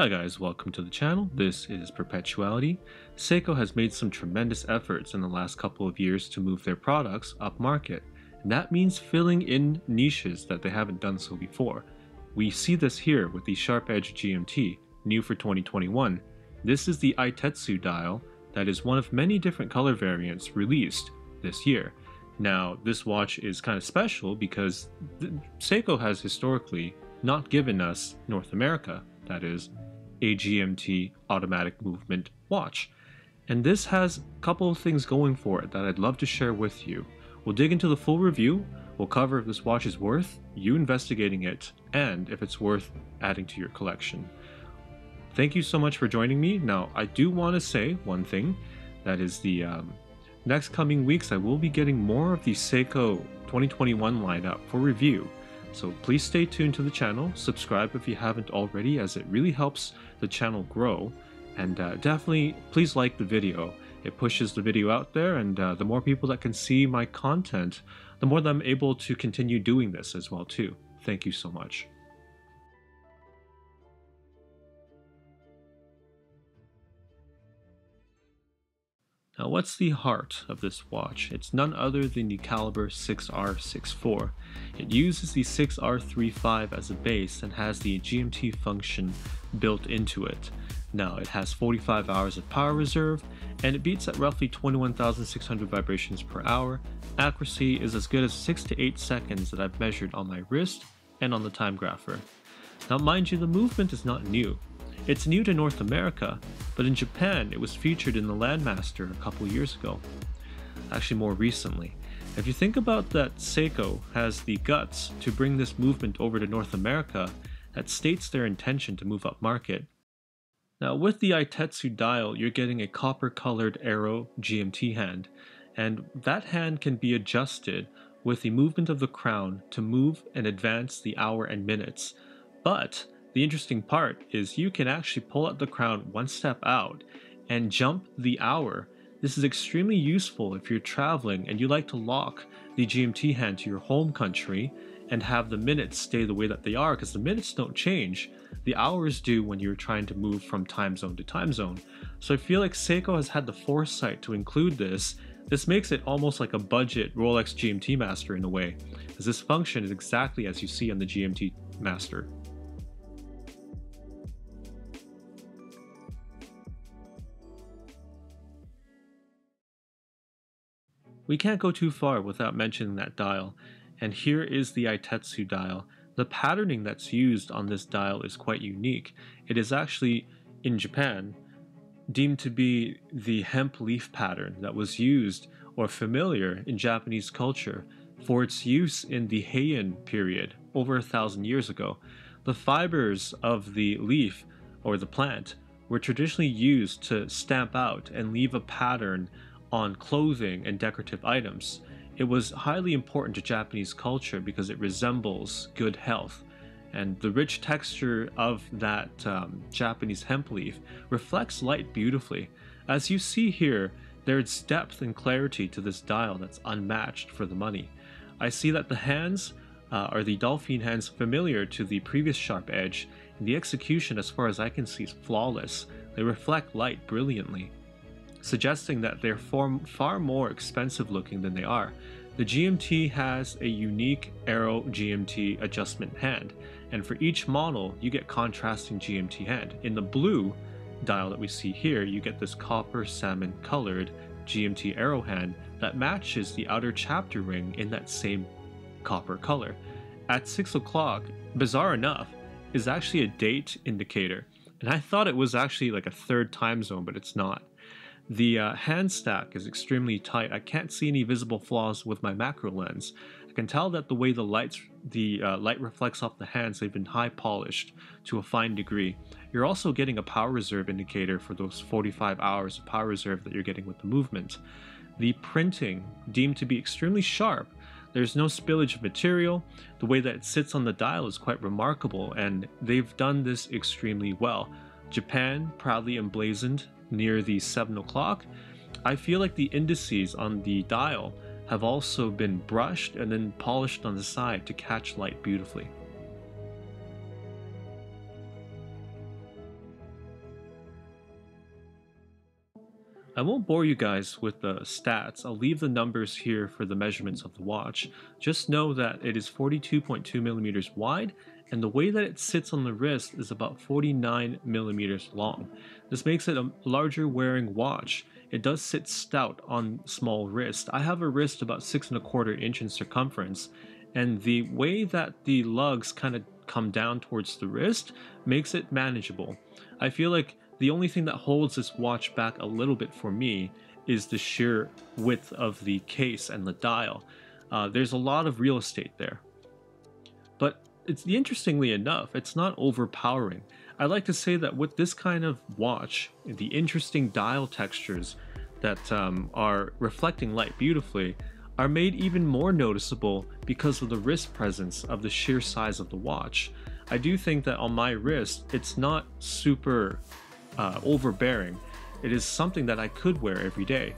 Hi guys, welcome to the channel. This is Perpetuality. Seiko has made some tremendous efforts in the last couple of years to move their products upmarket, and that means filling in niches that they haven't done so before. We see this here with the Sharp Edge GMT, new for 2021. This is the Aitetsu dial that is one of many different color variants released this year. Now, this watch is kind of special because Seiko has historically not given us North America, that is, a GMT automatic movement watch. And this has a couple of things going for it that I'd love to share with you. We'll dig into the full review, we'll cover if this watch is worth you investigating it, and if it's worth adding to your collection. Thank you so much for joining me. Now, I do want to say one thing that is the um, next coming weeks, I will be getting more of the Seiko 2021 lineup for review. So please stay tuned to the channel, subscribe if you haven't already as it really helps the channel grow, and uh, definitely please like the video. It pushes the video out there and uh, the more people that can see my content, the more that I'm able to continue doing this as well too. Thank you so much. Now what's the heart of this watch? It's none other than the Caliber 6R64. It uses the 6R35 as a base and has the GMT function built into it. Now it has 45 hours of power reserve and it beats at roughly 21,600 vibrations per hour. Accuracy is as good as 6 to 8 seconds that I've measured on my wrist and on the time grapher. Now mind you, the movement is not new. It's new to North America, but in Japan it was featured in the Landmaster a couple years ago. Actually, more recently. If you think about that Seiko has the guts to bring this movement over to North America, that states their intention to move up market. Now, with the Aitetsu dial, you're getting a copper colored arrow GMT hand, and that hand can be adjusted with the movement of the crown to move and advance the hour and minutes. But the interesting part is you can actually pull out the crown one step out and jump the hour. This is extremely useful if you're traveling and you like to lock the GMT hand to your home country and have the minutes stay the way that they are because the minutes don't change. The hours do when you're trying to move from time zone to time zone. So I feel like Seiko has had the foresight to include this. This makes it almost like a budget Rolex GMT Master in a way, as this function is exactly as you see on the GMT Master. We can't go too far without mentioning that dial, and here is the Aitetsu dial. The patterning that's used on this dial is quite unique. It is actually, in Japan, deemed to be the hemp leaf pattern that was used or familiar in Japanese culture for its use in the Heian period over a thousand years ago. The fibers of the leaf or the plant were traditionally used to stamp out and leave a pattern on clothing and decorative items. It was highly important to Japanese culture because it resembles good health, and the rich texture of that um, Japanese hemp leaf reflects light beautifully. As you see here, there's depth and clarity to this dial that's unmatched for the money. I see that the hands uh, are the dolphin hands familiar to the previous sharp edge, and the execution, as far as I can see, is flawless. They reflect light brilliantly suggesting that they're far, more expensive looking than they are. The GMT has a unique Arrow GMT adjustment hand, and for each model, you get contrasting GMT hand. In the blue dial that we see here, you get this copper salmon colored GMT arrow hand that matches the outer chapter ring in that same copper color. At 6 o'clock, bizarre enough, is actually a date indicator, and I thought it was actually like a third time zone, but it's not. The uh, hand stack is extremely tight. I can't see any visible flaws with my macro lens. I can tell that the way the lights, the uh, light reflects off the hands, they've been high polished to a fine degree. You're also getting a power reserve indicator for those 45 hours of power reserve that you're getting with the movement. The printing, deemed to be extremely sharp, there's no spillage of material. The way that it sits on the dial is quite remarkable, and they've done this extremely well. Japan proudly emblazoned near the 7 o'clock, I feel like the indices on the dial have also been brushed and then polished on the side to catch light beautifully. I won't bore you guys with the stats, I'll leave the numbers here for the measurements of the watch. Just know that it is 42.2 millimeters wide and the way that it sits on the wrist is about 49 millimeters long. This makes it a larger wearing watch. It does sit stout on small wrist. I have a wrist about six and a quarter inch in circumference and the way that the lugs kind of come down towards the wrist makes it manageable. I feel like the only thing that holds this watch back a little bit for me is the sheer width of the case and the dial. Uh, there's a lot of real estate there. But it's interestingly enough, it's not overpowering. I like to say that with this kind of watch, the interesting dial textures that um, are reflecting light beautifully are made even more noticeable because of the wrist presence of the sheer size of the watch. I do think that on my wrist, it's not super uh, overbearing. It is something that I could wear every day.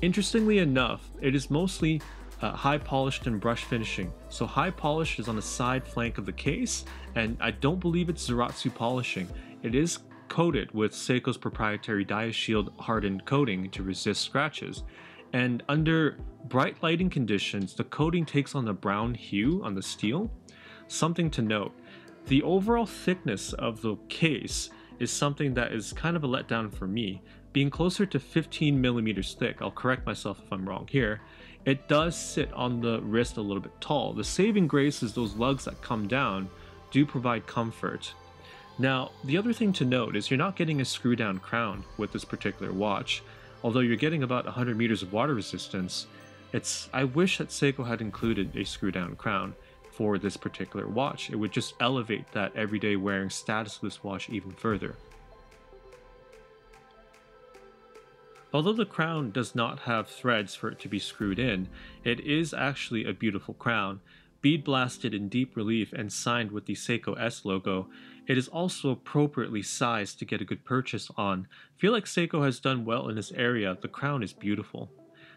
Interestingly enough, it is mostly uh, high polished and brush finishing. So high polish is on the side flank of the case, and I don't believe it's Zaratsu polishing. It is coated with Seiko's proprietary Diashield hardened coating to resist scratches. And under bright lighting conditions, the coating takes on a brown hue on the steel. Something to note, the overall thickness of the case is something that is kind of a letdown for me. Being closer to 15 millimeters thick, I'll correct myself if I'm wrong here, it does sit on the wrist a little bit tall. The saving grace is those lugs that come down do provide comfort. Now, the other thing to note is you're not getting a screw down crown with this particular watch. Although you're getting about 100 meters of water resistance, it's I wish that Seiko had included a screw down crown for this particular watch. It would just elevate that everyday wearing status of this watch even further. Although the crown does not have threads for it to be screwed in, it is actually a beautiful crown. Bead blasted in deep relief and signed with the Seiko S logo, it is also appropriately sized to get a good purchase on. Feel like Seiko has done well in this area, the crown is beautiful.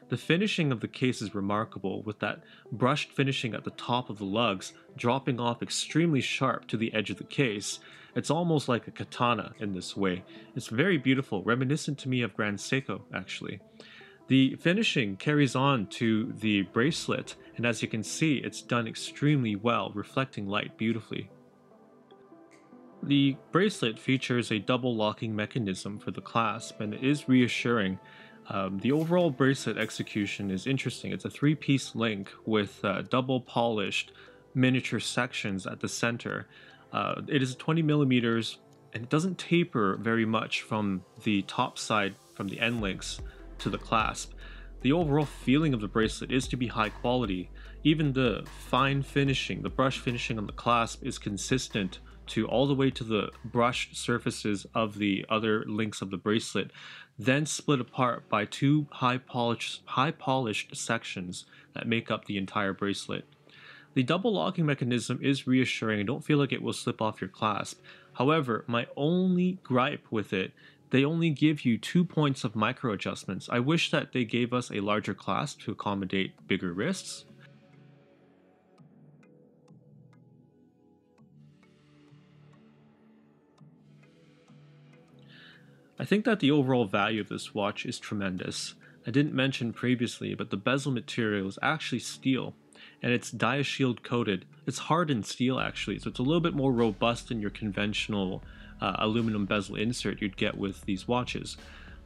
The finishing of the case is remarkable, with that brushed finishing at the top of the lugs dropping off extremely sharp to the edge of the case. It's almost like a katana in this way. It's very beautiful, reminiscent to me of Grand Seiko, actually. The finishing carries on to the bracelet, and as you can see, it's done extremely well, reflecting light beautifully. The bracelet features a double locking mechanism for the clasp and is reassuring um, the overall bracelet execution is interesting. It's a three-piece link with uh, double polished miniature sections at the center. Uh, it is 20 millimeters and it doesn't taper very much from the top side from the end links to the clasp. The overall feeling of the bracelet is to be high quality. Even the fine finishing, the brush finishing on the clasp is consistent to all the way to the brushed surfaces of the other links of the bracelet then split apart by two high polished, high polished sections that make up the entire bracelet. The double locking mechanism is reassuring don't feel like it will slip off your clasp. However, my only gripe with it, they only give you two points of micro adjustments. I wish that they gave us a larger clasp to accommodate bigger wrists. I think that the overall value of this watch is tremendous. I didn't mention previously, but the bezel material is actually steel, and it's Diashield coated. It's hardened steel actually, so it's a little bit more robust than your conventional uh, aluminum bezel insert you'd get with these watches.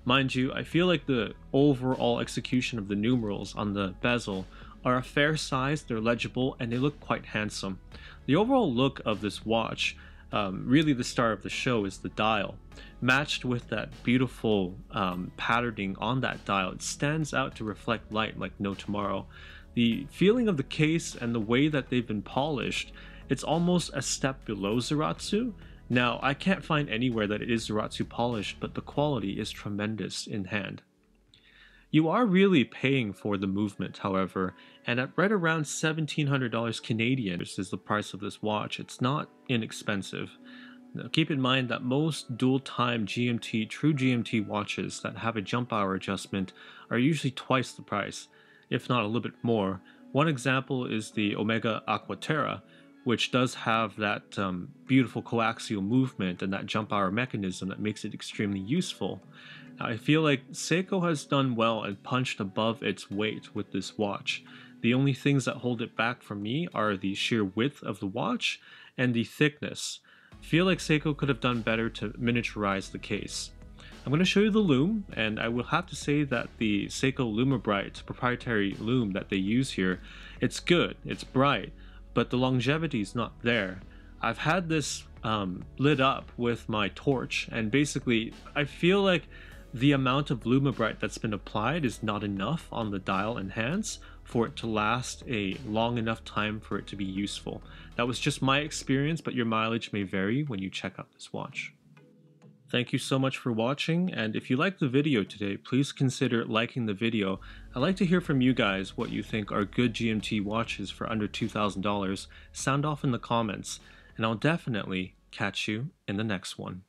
Mind you, I feel like the overall execution of the numerals on the bezel are a fair size, they're legible, and they look quite handsome. The overall look of this watch um, really the star of the show is the dial. Matched with that beautiful um, patterning on that dial, it stands out to reflect light like no tomorrow. The feeling of the case and the way that they've been polished, it's almost a step below Zaratsu. Now, I can't find anywhere that it is Zaratsu polished, but the quality is tremendous in hand. You are really paying for the movement, however, and at right around $1,700 Canadian is the price of this watch. It's not inexpensive. Now, keep in mind that most dual time GMT, true GMT watches that have a jump hour adjustment are usually twice the price, if not a little bit more. One example is the Omega Aquaterra, which does have that um, beautiful coaxial movement and that jump hour mechanism that makes it extremely useful. I feel like Seiko has done well and punched above its weight with this watch. The only things that hold it back for me are the sheer width of the watch and the thickness. I feel like Seiko could have done better to miniaturize the case. I'm going to show you the lume, and I will have to say that the Seiko LumiBrite proprietary lume that they use here, it's good, it's bright, but the longevity is not there. I've had this um, lit up with my torch, and basically, I feel like the amount of LumiBrite that's been applied is not enough on the dial and hands for it to last a long enough time for it to be useful. That was just my experience, but your mileage may vary when you check out this watch. Thank you so much for watching, and if you liked the video today, please consider liking the video. I'd like to hear from you guys what you think are good GMT watches for under $2,000. Sound off in the comments, and I'll definitely catch you in the next one.